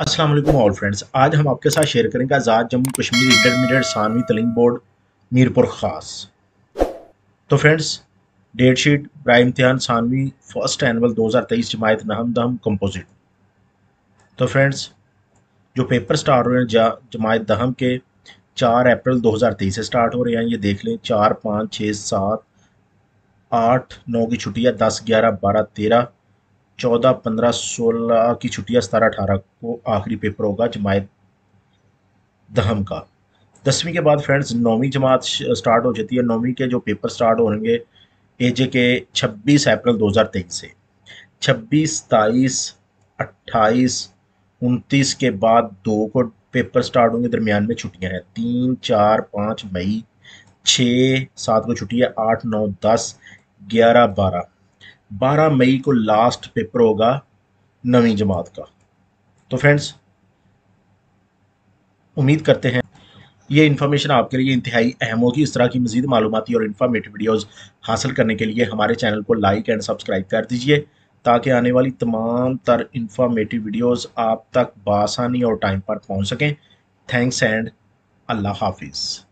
अस्सलाम वालेकुम all friends आज हम आपके साथ शेयर करेंगे आज़ाद जम्मू कश्मीर इंटरमीडिएट सानवी तलीम बोर्ड मीरपुर ख़ास तो फ्रेंड्स डेट शीट ब्राइ इम्तिहान सानवी फ़र्स्ट एनअल 2023 जमायत नहम दहम कंपोजिट तो फ्रेंड्स जो पेपर स्टार्ट हो रहे हैं जमायत दहम के, चार अप्रैल 2023 से स्टार्ट हो रहे हैं, ये देख लें, चार, पाँच, छः, सात, आठ, नौ की छुट्टियाँ, दस, ग्यारह, बारह, तेरह चौदह, पंद्रह, सोलह की छुट्टियाँ सतारह, अठारह को आखिरी पेपर होगा जमायत दहम का। दसवीं के बाद फ्रेंड्स नौवीं जमात स्टार्ट हो जाती है। नौवीं के जो पेपर स्टार्ट होंगे ए जे के 26 अप्रैल 2023 से। 26 तेईस अट्ठाईस, उनतीस के बाद दो को पेपर स्टार्ट होंगे, दरमियान में छुट्टियाँ हैं। तीन, चार, पाँच, मई छः सात को छुट्टी है, आठ, नौ, दस, ग्यारह, बारह। बारह मई को लास्ट पेपर होगा नवी जमात का। तो फ्रेंड्स उम्मीद करते हैं ये इन्फॉर्मेशन आपके लिए इंतहाई अहम होगी। इस तरह की मजीद मालूमती और इन्फॉर्मेटिव वीडियोस हासिल करने के लिए हमारे चैनल को लाइक एंड सब्सक्राइब कर दीजिए, ताकि आने वाली तमाम तर इन्फॉर्मेटिव वीडियोस आप तक बसानी और टाइम पर पहुँच सकें। थैंक्स एंड अल्लाह हाफिज़